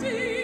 stay.